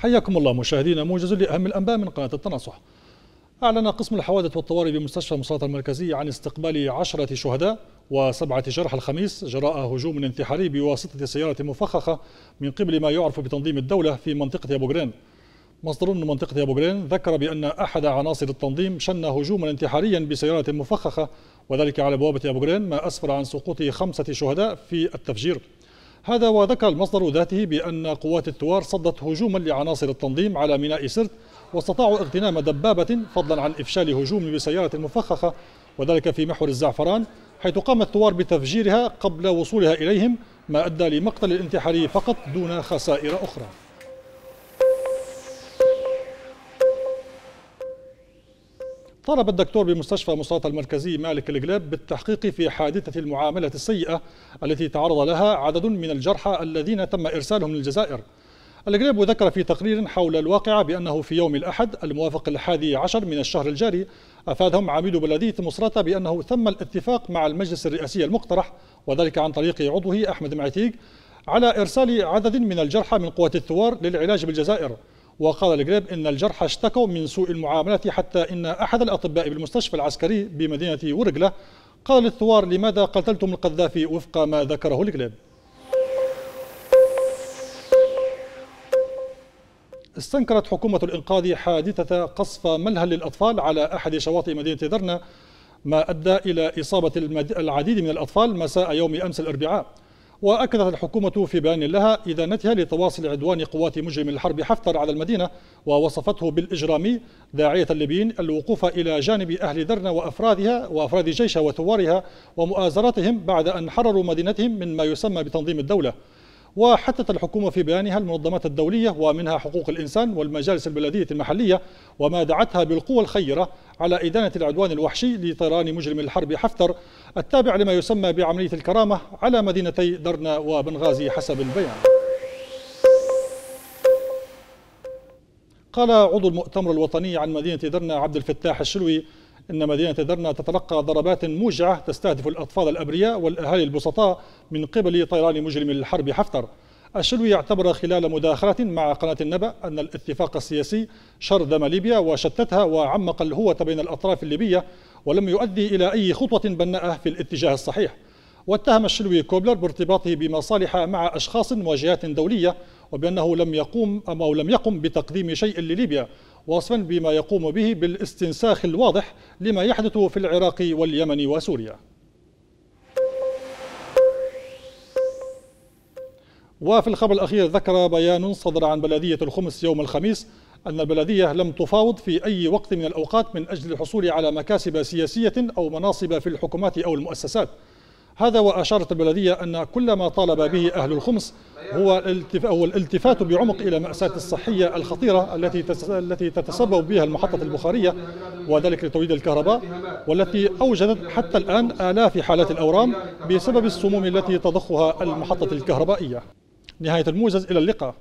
حياكم الله مشاهدينا موجز لأهم الأنباء من قناة التناصح. أعلن قسم الحوادث والطوارئ بمستشفى مصرات المركزي عن استقبال عشرة شهداء وسبعة جرحى الخميس جراء هجوم انتحاري بواسطة سيارة مفخخة من قبل ما يعرف بتنظيم الدولة في منطقة أبو غرين مصدر من منطقة أبو غرين ذكر بأن أحد عناصر التنظيم شن هجوما انتحاريا بسيارة مفخخة وذلك على بوابة أبو غرين ما أسفر عن سقوط خمسة شهداء في التفجير. هذا وذكر المصدر ذاته بأن قوات الثوار صدت هجوما لعناصر التنظيم على ميناء سرت واستطاعوا اغتنام دبابة فضلا عن إفشال هجوم بسيارة مفخخة وذلك في محور الزعفران حيث قام الثوار بتفجيرها قبل وصولها إليهم ما أدى لمقتل الانتحاري فقط دون خسائر أخرى. طالب الدكتور بمستشفى مصطفى المركزي مالك القلاب بالتحقيق في حادثة المعاملة السيئة التي تعرض لها عدد من الجرحى الذين تم إرسالهم للجزائر. القلاب ذكر في تقرير حول الواقعة بأنه في يوم الأحد الموافق الحادي عشر من الشهر الجاري أفادهم عميد بلدية مصراتة بأنه ثم الاتفاق مع المجلس الرئاسي المقترح وذلك عن طريق عضوه أحمد معتيق على إرسال عدد من الجرحى من قوات الثوار للعلاج بالجزائر. وقال الجريب إن الجرحى اشتكوا من سوء المعاملة حتى إن أحد الأطباء بالمستشفى العسكري بمدينة ورقلة قال للثوار لماذا قتلتم القذافي وفق ما ذكره الجريب استنكرت حكومة الإنقاذ حادثة قصف ملهى للأطفال على أحد شواطئ مدينة درنا ما أدى إلى إصابة العديد من الأطفال مساء يوم أمس الأربعاء. وأكدت الحكومة في بيان لها إدانتها لتواصل عدوان قوات مجرم الحرب حفتر على المدينة ووصفته بالإجرامي داعية الليبيين الوقوف إلى جانب أهل درنا وأفرادها وأفراد جيشها وثوارها ومؤازرتهم بعد أن حرروا مدينتهم من ما يسمى بتنظيم الدولة. وحثت الحكومة في بيانها المنظمات الدولية ومنها حقوق الإنسان والمجالس البلدية المحلية وما دعتها بالقوة الخيرة على إدانة العدوان الوحشي لطيران مجرم الحرب حفتر التابع لما يسمى بعملية الكرامة على مدينتي درنا وبنغازي حسب البيان. قال عضو المؤتمر الوطني عن مدينة درنة عبد الفتاح الشلوي إن مدينة درنة تتلقى ضربات موجعة تستهدف الأطفال الأبرياء والأهالي البسطاء من قبل طيران مجرم الحرب حفتر. الشلوي اعتبر خلال مداخلة مع قناة النبأ أن الاتفاق السياسي شرذم ليبيا وشتتها وعمق الهوة بين الأطراف الليبية ولم يؤدي إلى أي خطوة بناءة في الاتجاه الصحيح. واتهم الشلوي كوبلر بارتباطه بمصالح مع أشخاص وجهات دولية وبأنه لم يقوم أو لم يقم بتقديم شيء لليبيا وصفا بما يقوم به بالاستنساخ الواضح لما يحدث في العراق واليمن وسوريا. وفي الخبر الأخير ذكر بيان صدر عن بلدية الخمس يوم الخميس أن البلدية لم تفاوض في أي وقت من الأوقات من أجل الحصول على مكاسب سياسية أو مناصب في الحكومات أو المؤسسات. هذا وأشارت البلدية أن كل ما طالب به أهل الخمس هو الالتفات بعمق إلى مأساة الصحية الخطيرة التي التي تتسبب بها المحطة البخارية وذلك لتوليد الكهرباء والتي أوجدت حتى الآن آلاف حالات الأورام بسبب السموم التي تضخها المحطة الكهربائية. نهاية الموجز إلى اللقاء.